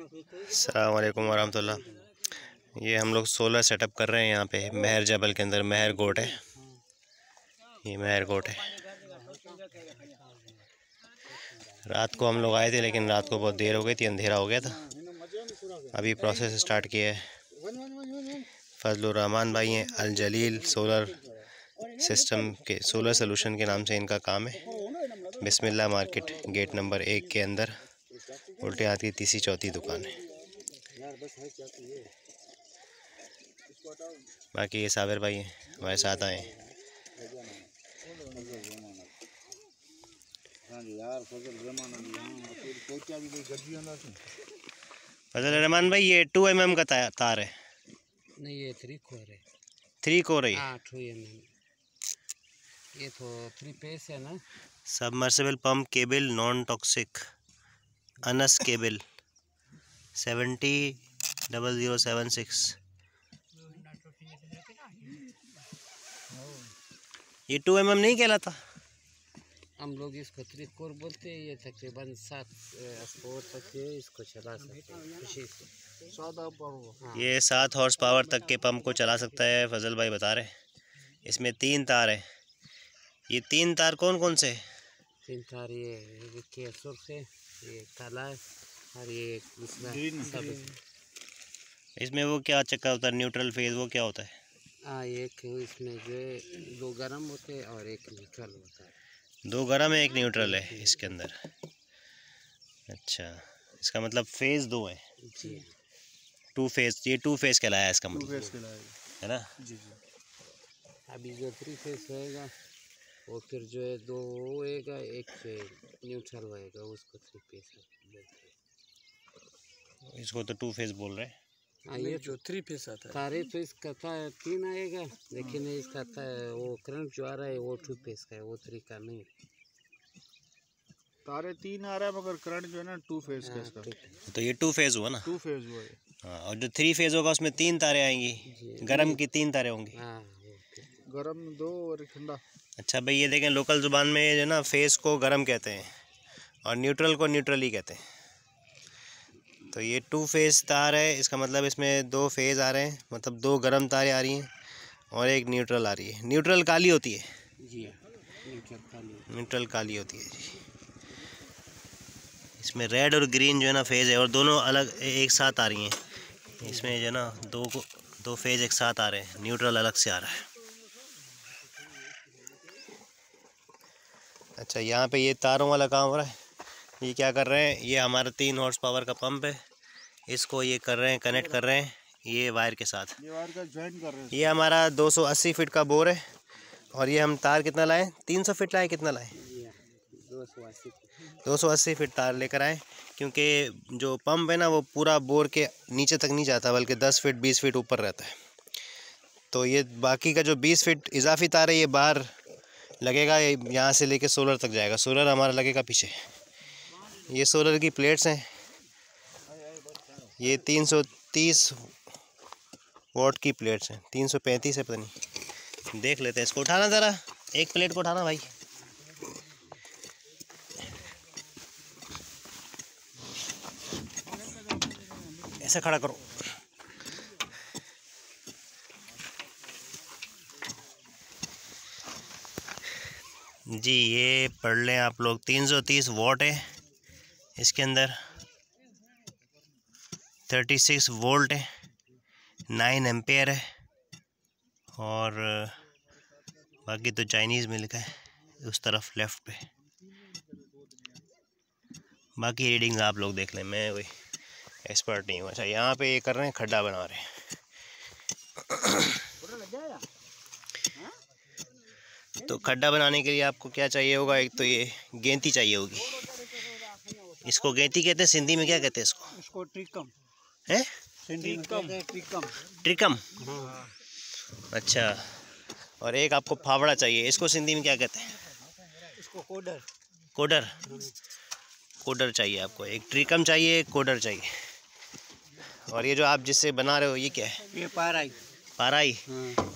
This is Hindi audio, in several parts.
अलकुम वरहमतुल्ला ये हम लोग सोलर सेटअप कर रहे हैं यहाँ पे, महर जबल के अंदर, महर गोट है। ये महर गोट है। रात को हम लोग आए थे, लेकिन रात को बहुत देर हो गई थी, अंधेरा हो गया था। अभी प्रोसेस स्टार्ट किया है। फजलरहमान भाई हैं अल जलील सोलर सिस्टम के सोलर सोलूशन के नाम से इनका काम है। बिस्मिल्लाह मार्केट गेट नंबर एक के अंदर। उल्टे हाथ की तीसरी चौथी दुकान है। बाकी ये साबिर भाई हैं हमारे साथ आए फजल रहमान भाई ये टू एम एम का तार है। नहीं ये थ्री कोर है। थ्री कोर है हाँ टू एम एम ये तो थ्री पेस है ना। Submersible pump cable non toxic Anas cable seventy double zero seven six ये टू एम एम नहीं कहलाता? हम लोग इसको थ्री कोर बोलते हैं ये तकरीबन सात स्पोर्ट तक ये इसको चला सकते हैं। खुशी से। हाँ। ये सात हॉर्स पावर तक के पंप को चला सकता है फजल भाई बता रहे इसमें तीन तार है। ये तीन तार कौन कौन से तीन तार ये केसर से। ये काला है और ये इसमें वो क्या चक्कर होता है? न्यूट्रल फ़ेज़ वो क्या होता है? हाँ एक इसमें जो है दो गर्म होते हैं और एक न्यूट्रल होता है। दो गर्म है एक न्यूट्रल है इसके अंदर। अच्छा इसका मतलब फ़ेज़ दो है। जी। टू फ़ेज़ ये टू फ़ेज़ कहलाया इसका मतलब। है। ना? जी जी। अभी जो थ्री फ़ेज़ रहेगा वो फिर जो है दो होएगा एक न्यूट्रल होएगा उसको थ्री फेस इसको तो टू फेस बोल रहे हैं। हाँ ये जो थ्री फेस आता है। तारे तो इसका था तीन आएगा लेकिन इसका था वो करंट जो आ रहा है वो टू फेस का है वो थ्री का नहीं। तारे तीन आ रहा है मगर करंट जो है ना टू फ़ेज़ का हाँ, इसका। तो ये टू फ़ेज़ हुआ ना? टू फ़ेज़ हुआ है हाँ और जो थ्री फ़ेज़ होगा उसमें तीन तारे आएँगी। गर्म की तीन तारे होंगी। हाँ। गर्म दो और ठंडा। अच्छा भाई ये देखें लोकल ज़ुबान में जो ना फेस को गर्म कहते हैं और न्यूट्रल को न्यूट्रल ही कहते हैं। तो ये टू फेस तार है इसका मतलब इसमें दो फ़ेज़ आ रहे हैं मतलब दो गर्म तारें आ रही हैं और एक न्यूट्रल आ रही है। न्यूट्रल काली होती है। जी न्यूट्रल काली होती है। जी। इसमें रेड और ग्रीन जो है ना फ़ेज़ है और दोनों अलग एक साथ आ रही हैं। इसमें जो है ना दो को दो फ़ेज़ एक साथ आ रहे हैं न्यूट्रल अलग से आ रहा है। अच्छा यहाँ पे ये तारों वाला काम हो रहा है? ये क्या कर रहे हैं? ये हमारा तीन हॉर्स पावर का पंप है। इसको ये कर रहे हैं कनेक्ट कर रहे हैं ये वायर के साथ। ये वायर का ज्वाइन कर रहे हैं। ये हमारा 280 फीट का बोर है और ये हम तार कितना लाए? 300 फीट लाए कितना लाए? दो सौ अस्सी फीट तार लेकर आए क्योंकि जो पंप है ना वो पूरा बोर के नीचे तक नहीं जाता बल्कि दस फीट बीस फीट ऊपर रहता है। तो ये बाकी का जो बीस फीट इजाफी तार है ये बाहर लगेगा यहाँ से लेके सोलर तक जाएगा। सोलर हमारा लगेगा पीछे। ये सोलर की प्लेट्स हैं। ये 330 वॉट की प्लेट्स हैं। 335 है, पता नहीं। देख लेते हैं इसको। उठाना ज़रा। एक प्लेट को उठाना भाई। ऐसा खड़ा करो। जी, ये पढ़ लें आप लोग। 330 वॉट है इसके अंदर। 36 वोल्ट है 9 एम्पेयर है और बाकी तो चाइनीज़ मिल्क है, उस तरफ़ लेफ़्ट पे। बाकी रीडिंग्स आप लोग देख लें, मैं वही एक्सपर्ट नहीं हूँ। अच्छा यहाँ पे ये कर रहे हैं, खड्डा बना रहे हैं। तो खड्डा बनाने के लिए आपको क्या चाहिए होगा? एक तो ये गेंती चाहिए होगी। इसको गेंती कहते हैं सिंधी में क्या कहते हैं इसको? इसको ट्रिकम। है? ट्रिकम। ट्रिकम। अच्छा। और एक आपको फावड़ा चाहिए। इसको सिंधी में क्या कहते हैं? इसको कोडर। कोडर। कोडर चाहिए आपको। एक ट्रिकम चाहिए एक कोडर चाहिए। और ये जो आप जिससे बना रहे हो ये क्या है? ये पाराई पारा ही।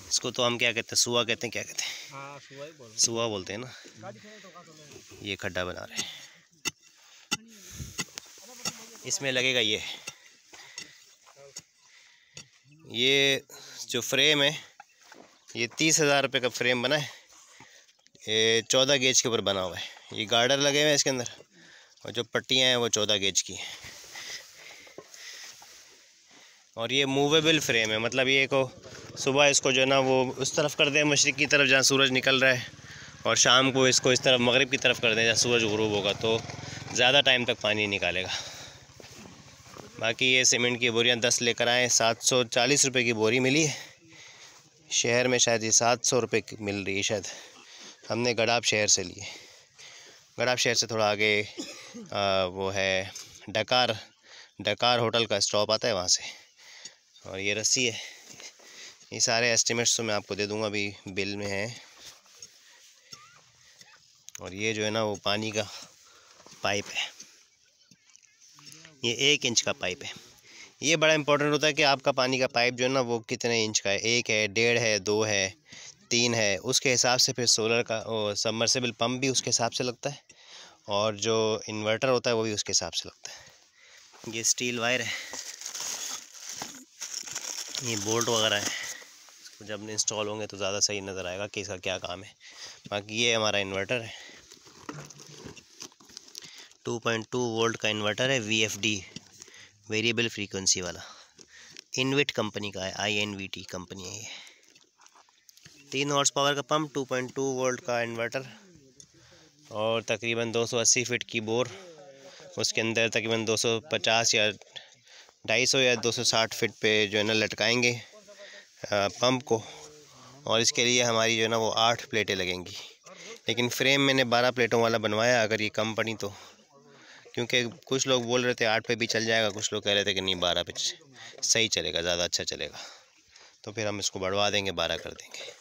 इसको तो हम क्या कहते हैं सुआ कहते हैं क्या कहते हैं? सुआ बोलते हैं। ना। ये खड्डा बना रहे हैं। इसमें लगेगा ये। ये जो फ्रेम है ये तीस हज़ार रुपये का फ्रेम बना है। ये चौदह गेज के ऊपर बना हुआ है। ये गार्डर लगे हुए हैं इसके अंदर। और जो पट्टियाँ हैं वो चौदह गेज की हैं। और ये मूवेबल फ्रेम है मतलब ये को सुबह इसको जो है ना वो उस तरफ़ कर दें मशरक़ की तरफ़ जहाँ सूरज निकल रहा है और शाम को इसको इस तरफ़ मगरब की तरफ़ कर दें जहाँ सूरज गरूब होगा तो ज़्यादा टाइम तक पानी निकालेगा। बाकी ये सीमेंट की बोरियाँ दस लेकर आएँ सात सौ चालीस रुपये की बोरी मिली शहर में शायद ये सात सौ रुपये मिल रही है शायद। हमने गड़ाब शहर से लिए गड़ाब शहर से थोड़ा आगे आ, वो है डकार डकार होटल का स्टॉप आता है वहाँ से। और ये रस्सी है। ये सारे एस्टिमेट्स तो मैं आपको दे दूँगा, अभी बिल में है। और ये जो है ना, वो पानी का पाइप है। ये एक इंच का पाइप है। ये बड़ा इंपॉर्टेंट होता है कि आपका पानी का पाइप जो है ना, वो कितने इंच का है? एक है, डेढ़ है, दो है, तीन है। उसके हिसाब से फिर सोलर का सबमर्सिबल पंप भी उसके हिसाब से लगता है। और जो इन्वर्टर होता है, वो भी उसके हिसाब से लगता है। ये स्टील वायर है। ये बोल्ट वगैरह है। इसको जब इंस्टॉल होंगे तो ज़्यादा सही नज़र आएगा कि इसका क्या काम है। बाकी ये हमारा इन्वर्टर है। 2.2 वोल्ट का इन्वर्टर है V F D variable frequency वाला। इनविट कंपनी का है I N V T company है ये। तीन हॉर्स पावर का पंप 2.2 वोल्ट का इन्वर्टर और तकरीबन 280 फीट की बोर उसके अंदर तकरीबन 250 या ढाई सौ या दो सौ साठ फिट पे जो है ना लटकाएँगे पंप को। और इसके लिए हमारी जो है ना वो आठ प्लेटें लगेंगी। लेकिन फ्रेम मैंने बारह प्लेटों वाला बनवाया अगर ये कम पड़ी तो। क्योंकि कुछ लोग बोल रहे थे आठ पे भी चल जाएगा, कुछ लोग कह रहे थे कि नहीं बारह पे सही चलेगा, ज़्यादा अच्छा चलेगा। तो फिर हम इसको बढ़वा देंगे, बारह कर देंगे।